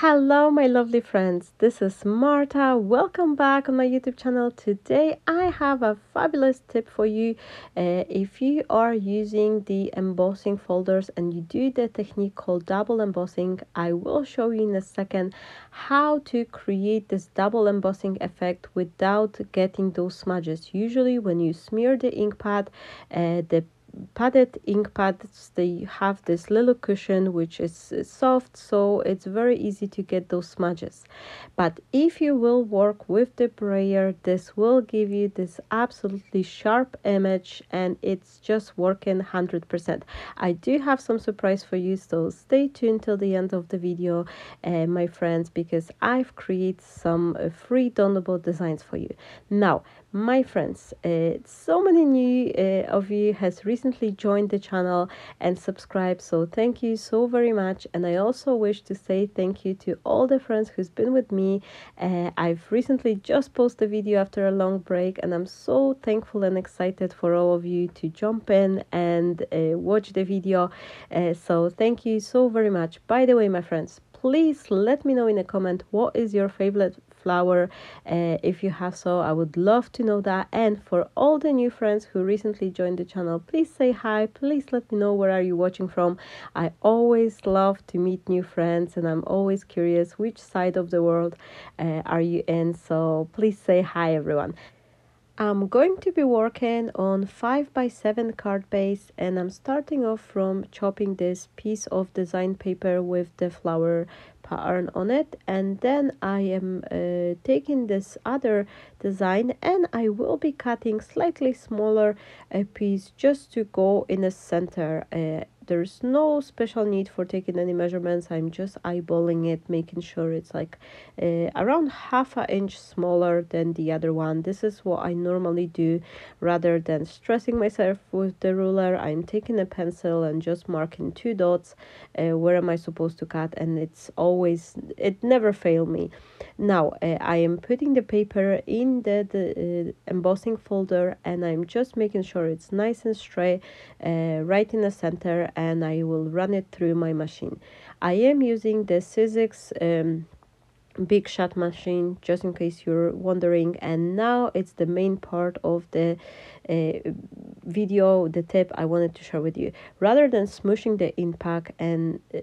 Hello, my lovely friends. This is Marta. Welcome back on my YouTube channel. Today, I have a fabulous tip for you. Uh, if you are using the embossing folders and you do the technique called double embossing, I will show you in a second how to create this double embossing effect without getting those smudges. Usually, when you smear the ink pad, uh, the padded ink pads they have this little cushion which is soft so it's very easy to get those smudges. But if you will work with the brayer this will give you this absolutely sharp image and it's just working 100% i do have some surprise for you so stay tuned till the end of the video uh, my friends because i've created some uh, free downloadable designs for you. Now my friends uh, so many new uh, of you has recently joined the channel and subscribed so thank you so very much. And i also wish to say thank you to all the friends who's been with me. Uh, i've recently just posted a video after a long break and i'm so thankful and excited for all of you to jump in and uh, watch the video. Uh, so thank you so very much. By the way my friends please let me know in a comment what is your favorite flower uh, if you have so i would love to know that. And for all the new friends who recently joined the channel please say hi. Please let me know where are you watching from. I always love to meet new friends and i'm always curious which side of the world uh, are you in. So please say hi everyone I'm going to be working on 5 by 7 card base and I'm starting off from chopping this piece of design paper with the flower pattern on it and then I am uh, taking this other design and I will be cutting slightly smaller a uh, piece just to go in the center uh, there's no special need for taking any measurements. I'm just eyeballing it making sure it's like uh, around half an inch smaller than the other one. This is what i normally do. Rather than stressing myself with the ruler i'm taking a pencil and just marking two dots uh, where am i supposed to cut? And it's always it never failed me. Now uh, i am putting the paper in the, the uh, embossing folder and i'm just making sure it's nice and straight uh, right in the center and I will run it through my machine. I am using the Sizzix um, big shot machine just in case you're wondering and now it's the main part of the uh, video the tip i wanted to share with you rather than smushing the impact and uh,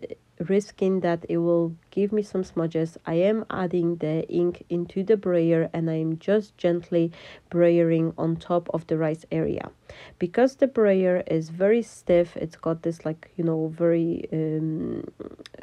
risking that it will give me some smudges. I am adding the ink into the brayer and i'm just gently brayering on top of the rice area. Because the brayer is very stiff it's got this like you know very um,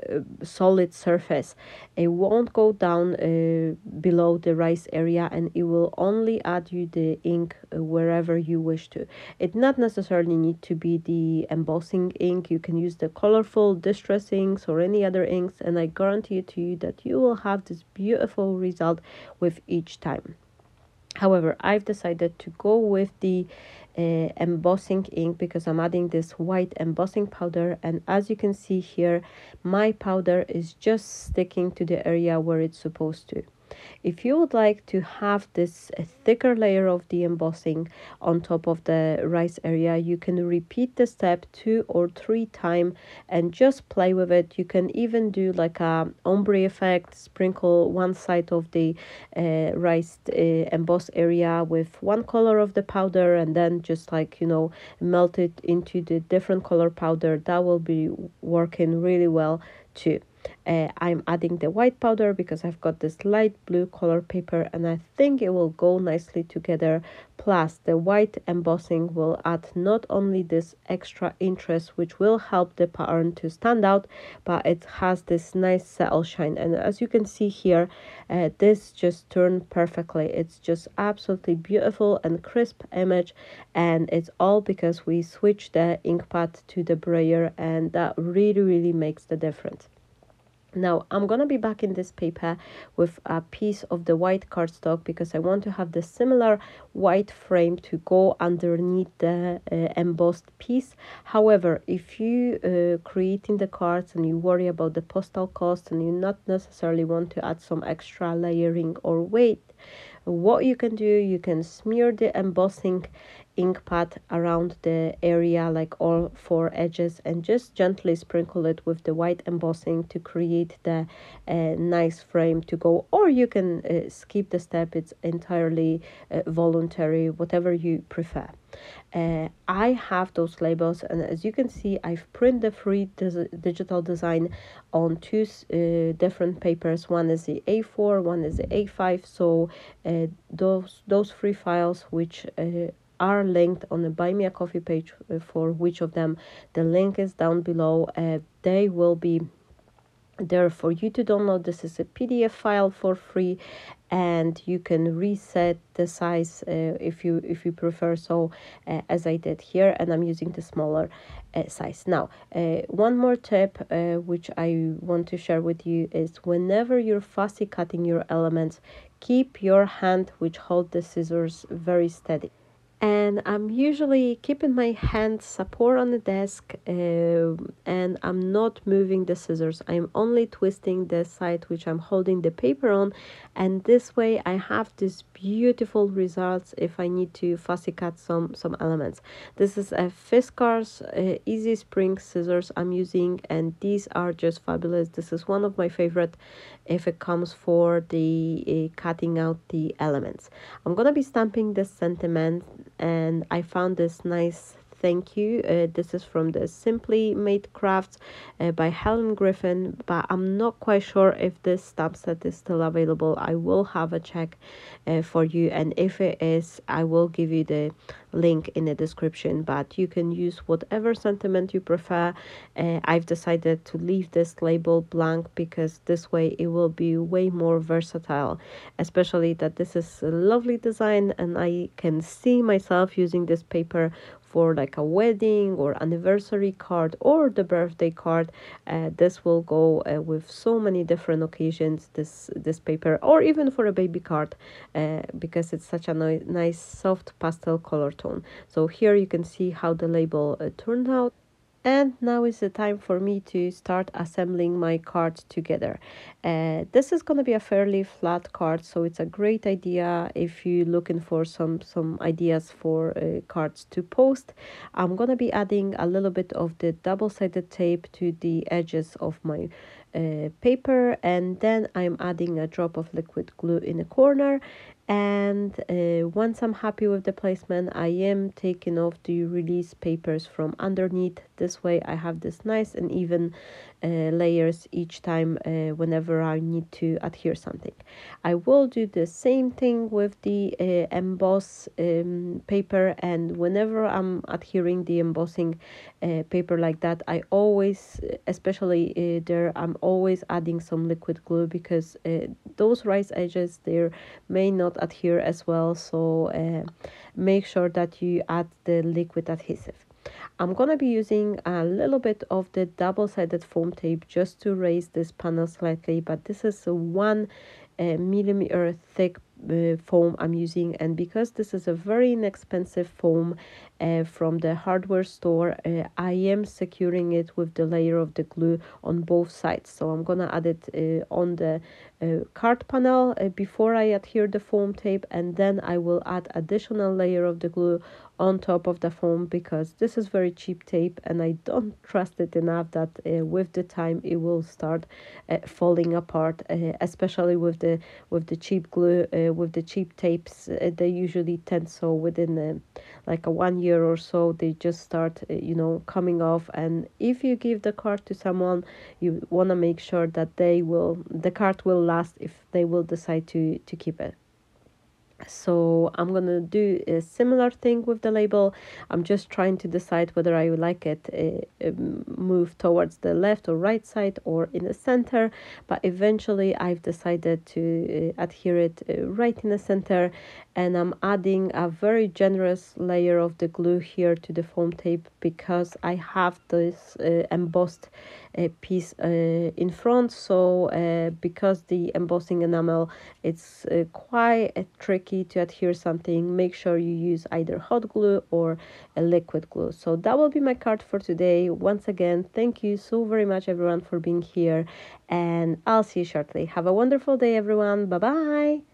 uh, solid surface it won't go down uh, below the rice area and it will only add you the ink uh, wherever you wish to. It not necessarily need to be the embossing ink. You can use the colorful distress inks or any other inks and i guarantee to you that you will have this beautiful result with each time however i've decided to go with the uh, embossing ink because I'm adding this white embossing powder and as you can see here my powder is just sticking to the area where it's supposed to. If you would like to have this thicker layer of the embossing on top of the rice area, you can repeat the step two or three times and just play with it. You can even do like a ombre effect, sprinkle one side of the uh, rice uh, emboss area with one color of the powder and then just like, you know, melt it into the different color powder. That will be working really well too. Uh, I'm adding the white powder because I've got this light blue color paper and I think it will go nicely together. Plus the white embossing will add not only this extra interest which will help the pattern to stand out but it has this nice subtle shine and as you can see here uh, this just turned perfectly. It's just absolutely beautiful and crisp image and it's all because we switched the ink pad to the brayer and that really really makes the difference. Now I'm gonna be back in this paper with a piece of the white cardstock because I want to have the similar white frame to go underneath the uh, embossed piece. However, if you uh, creating the cards and you worry about the postal cost and you not necessarily want to add some extra layering or weight, what you can do, you can smear the embossing ink pad around the area like all four edges and just gently sprinkle it with the white embossing to create the uh, nice frame to go. Or you can uh, skip the step. It's entirely uh, voluntary whatever you prefer. Uh, I have those labels and as you can see I've printed the free digital design on two uh, different papers. One is the A4 one is the A5 so uh, those those free files which uh, are linked on the buy me a coffee page uh, for which of them? The link is down below. Uh, they will be there for you to download. This is a pdf file for free and you can reset the size uh, if you if you prefer. So uh, as i did here and i'm using the smaller uh, size. Now uh, one more tip uh, which i want to share with you is whenever you're fussy cutting your elements keep your hand which hold the scissors very steady and I'm usually keeping my hand support on the desk uh, and I'm not moving the scissors. I'm only twisting the side which I'm holding the paper on and this way I have these beautiful results if I need to fussy cut some some elements. This is a Fiskars uh, easy spring scissors I'm using and these are just fabulous. This is one of my favorite if it comes for the uh, cutting out the elements. I'm gonna be stamping the sentiment and I found this nice thank you. Uh, this is from the Simply Made Crafts uh, by Helen Griffin, but I'm not quite sure if this stamp set is still available. I will have a check uh, for you, and if it is, I will give you the link in the description. But you can use whatever sentiment you prefer. Uh, I've decided to leave this label blank because this way it will be way more versatile, especially that this is a lovely design and I can see myself using this paper for like a wedding or anniversary card or the birthday card. Uh, this will go uh, with so many different occasions this this paper or even for a baby card uh, because it's such a ni nice soft pastel color tone. So here you can see how the label uh, turned out and now is the time for me to start assembling my cards together. Uh, this is going to be a fairly flat card so it's a great idea if you're looking for some some ideas for uh, cards to post. I'm going to be adding a little bit of the double-sided tape to the edges of my uh, paper and then I'm adding a drop of liquid glue in the corner and uh, once I'm happy with the placement I am taking off the release papers from underneath. This way I have this nice and even layers each time uh, whenever I need to adhere something. I will do the same thing with the uh, emboss um, paper and whenever I'm adhering the embossing uh, paper like that I always especially uh, there I'm always adding some liquid glue because those raised edges there may not adhere as well. So uh, make sure that you add the liquid adhesive I'm gonna be using a little bit of the double-sided foam tape just to raise this panel slightly but this is a one uh, millimeter thick foam I'm using. And because this is a very inexpensive foam uh, from the hardware store uh, I am securing it with the layer of the glue on both sides. So I'm gonna add it uh, on the uh, card panel uh, before I adhere the foam tape. And then I will add additional layer of the glue on top of the foam because this is very cheap tape. And I don't trust it enough that uh, with the time it will start uh, falling apart uh, especially with the with the cheap glue uh, with the cheap tapes uh, they usually tend so within uh, like a one year or so they just start you know coming off. And if you give the card to someone you want to make sure that they will the card will last if they will decide to to keep it so I'm gonna do a similar thing with the label. I'm just trying to decide whether I would like it uh, move towards the left or right side or in the center. But eventually I've decided to uh, adhere it uh, right in the center. And I'm adding a very generous layer of the glue here to the foam tape because I have this embossed uh, piece uh, in front. So uh, because the embossing enamel it's uh, quite tricky to adhere something make sure you use either hot glue or a liquid glue. So that will be my card for today. Once again thank you so very much everyone for being here and I'll see you shortly. Have a wonderful day everyone. Bye bye